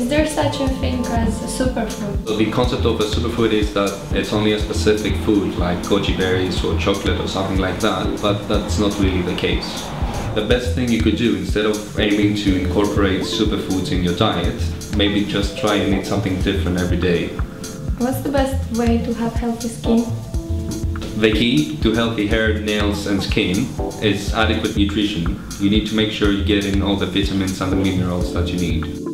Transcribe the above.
Is there such a thing as a superfood? So the concept of a superfood is that it's only a specific food like goji berries or chocolate or something like that, but that's not really the case. The best thing you could do instead of aiming to incorporate superfoods in your diet, maybe just try and eat something different every day. What's the best way to have healthy skin? The key to healthy hair, nails and skin is adequate nutrition. You need to make sure you get in all the vitamins and the minerals that you need.